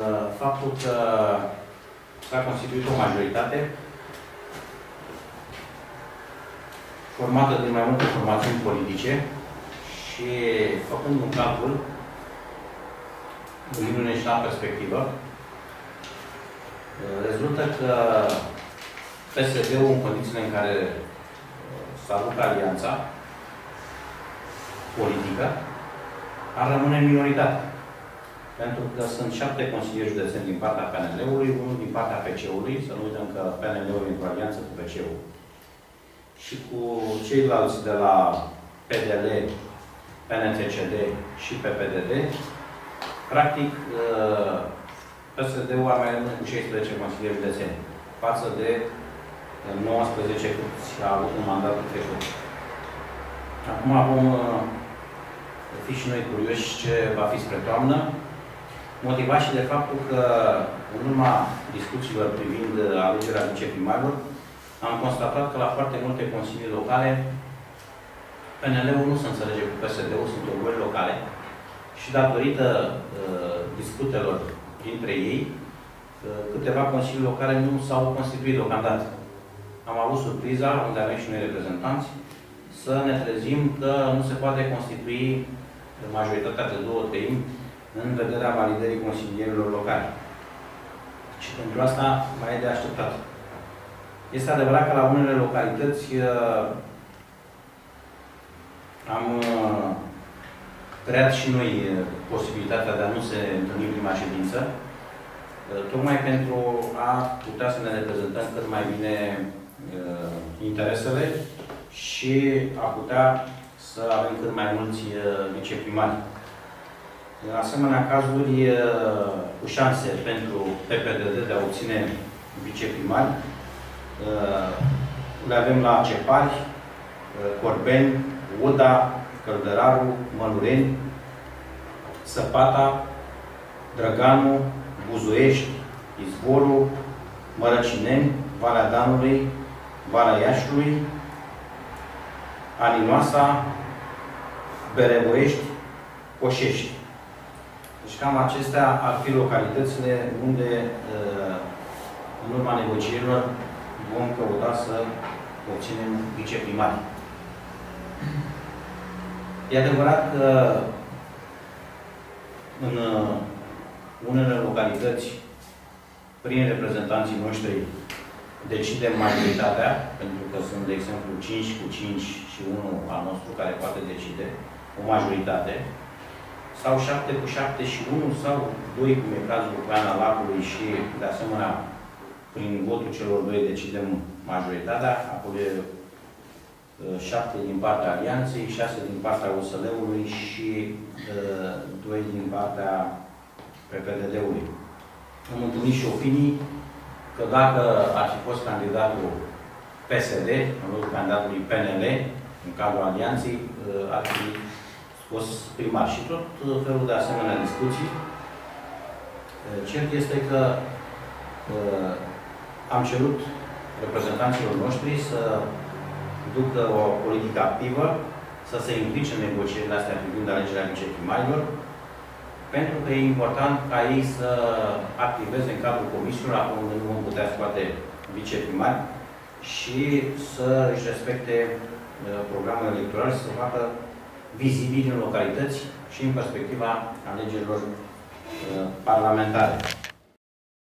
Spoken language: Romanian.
Uh, faptul că s-a constituit o majoritate formată din mai multe formațiuni politice și făcând un calcul, gândindu-ne și la perspectivă, uh, rezultă că PSD-ul, în condițiile în care uh, s-a avut alianța politică, ar rămâne în minoritate. Pentru că sunt șapte consilieri județeni din partea PNL-ului, unul din partea PC-ului, să nu uităm că PNL-ul e într-o alianță cu PC-ul. Și cu ceilalți de la PDL, PNTCD și PPDD, practic, uh, PSD-ul ar mai rămâne cu 16 consilieri județeni, față de 19 cât a avut în mandatul trecut. Acum vom uh, fi și noi curioși ce va fi spre toamnă motivat și de faptul că, în urma discuțiilor privind alegerea viceprimarilor, am constatat că la foarte multe consilii locale, PNL-ul nu se înțelege cu PSD-ul, sunt urmări locale și datorită uh, discutelor dintre ei, uh, câteva consilii locale nu s-au constituit deocamdată. Am avut surpriza, unde avem și noi reprezentanți, să ne trezim că nu se poate constitui majoritatea de două treimi în vederea validării consilierilor locali. Și pentru asta mai e de așteptat. Este adevărat că la unele localități uh, am uh, creat și noi uh, posibilitatea de a nu se întâlni prima ședință, tocmai pentru a putea să ne reprezentăm cât mai bine interesele și a putea să avem cât mai mulți viceprimari. În asemenea cazuri cu șanse pentru PPDD de a obține viceprimari, le avem la Cepari, Corbeni, Uda, Căldăraru, Mălureni, Săpata, Drăganu, Buzuiești, Izvorul, Mărăcineni, Valea Danului, Valea Iașului, Aninoasa, Berevoiești, Coșești. Deci cam acestea ar fi localitățile unde, uh, în urma negocierilor, vom căuta să obținem viceprimari. E adevărat că în uh, unele localități, prin reprezentanții noștri, decidem majoritatea, pentru că sunt, de exemplu, 5 cu 5 și 1 al nostru care poate decide o majoritate, sau 7 cu 7 și 1 sau 2, cum e cazul cu Ana Lacului și, de asemenea, prin votul celor doi decidem majoritatea, apoi 7 din partea Alianței, 6 din partea USL-ului și 2 din partea PPDD-ului. Am întâlnit și opinii că dacă ar fi fost candidatul PSD, în locul candidatului PNL, în cadrul Alianței, ar fi fost primar și tot felul de asemenea discuții. Cert este că uh, am cerut reprezentanților noștri să ducă o politică activă, să se implice în negocierile astea privind alegerea viceprimarilor, pentru că e important ca ei să activeze în cadrul comisiilor, acum unde nu vom putea scoate viceprimari, și să își respecte uh, programul electoral, să facă vizibili în localități și în perspectiva alegerilor uh, parlamentare.